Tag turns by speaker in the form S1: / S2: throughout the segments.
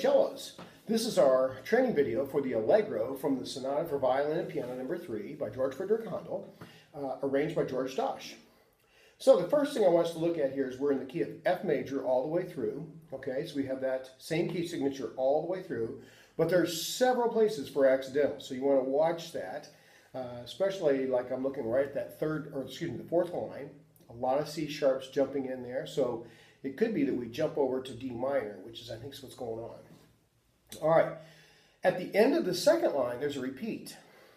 S1: cellos. This is our training video for the Allegro from the Sonata for Violin and Piano number 3 by George Frederick Handel, uh, arranged by George Dosch. So the first thing I want us to look at here is we're in the key of F major all the way through. Okay, so we have that same key signature all the way through, but there's several places for accidental, so you want to watch that, uh, especially like I'm looking right at that third, or excuse me, the fourth line. A lot of C sharps jumping in there, so it could be that we jump over to D minor, which is I think is what's going on. All right, at the end of the second line, there's a repeat.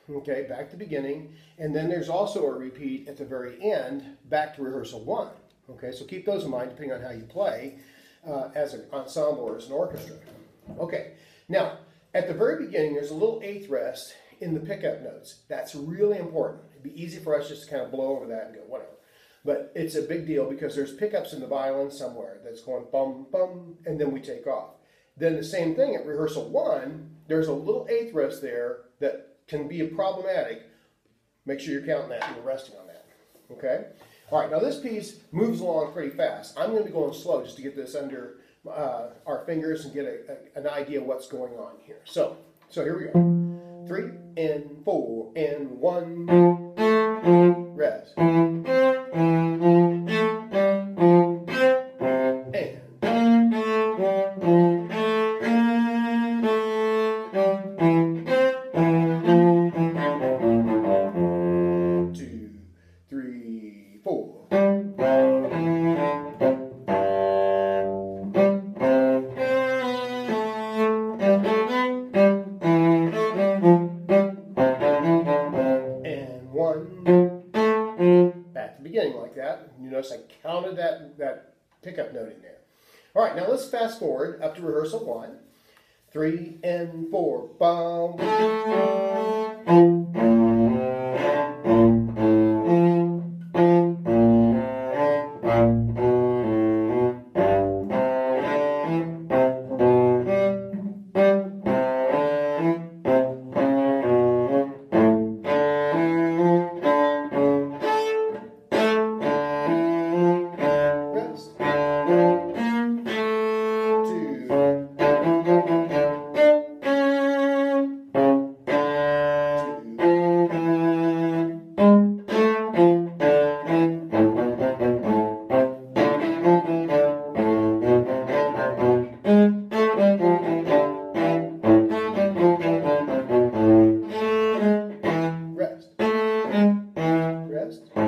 S1: Okay, back to beginning, and then there's also a repeat at the very end, back to rehearsal one. Okay, so keep those in mind depending on how you play uh, as an ensemble or as an orchestra. Okay, now at the very beginning, there's a little eighth rest in the pickup notes. That's really important. It'd be easy for us just to kind of blow over that and go, whatever. But it's a big deal because there's pickups in the violin somewhere that's going bum, bum, and then we take off. Then the same thing at rehearsal one, there's a little eighth rest there that can be problematic. Make sure you're counting that and you're resting on that. Okay? All right, now this piece moves along pretty fast. I'm going to be going slow just to get this under uh, our fingers and get a, a, an idea of what's going on here. So, so here we go. Three and four and one. Rest. Back to the beginning like that. You notice I counted that, that pickup note in there. All right, now let's fast forward up to rehearsal one. Three and four. Bum. closed.